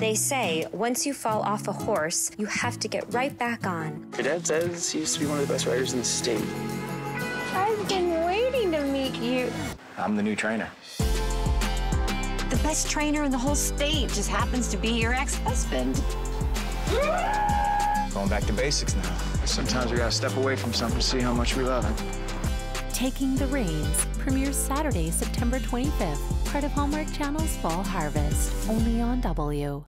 They say once you fall off a horse, you have to get right back on. Your dad says he used to be one of the best riders in the state. I've been waiting to meet you. I'm the new trainer. The best trainer in the whole state just happens to be your ex-husband. Going back to basics now. Sometimes we gotta step away from something to see how much we love it. Taking the Reins premieres Saturday, September 25th, part of Hallmark Channel's Fall Harvest, only on W.